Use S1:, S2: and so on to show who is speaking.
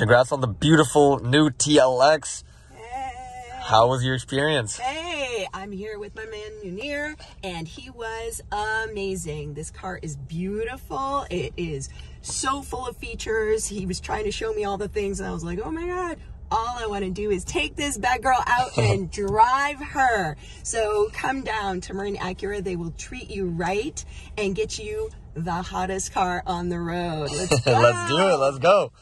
S1: Congrats on the beautiful new TLX.
S2: Hey.
S1: How was your experience?
S2: Hey, I'm here with my man Munir, and he was amazing. This car is beautiful. It is so full of features. He was trying to show me all the things, and I was like, oh my God, all I want to do is take this bad girl out and drive her. So come down to Marin Acura. They will treat you right and get you the hottest car on the road. Let's.
S1: Let's do it. Let's go.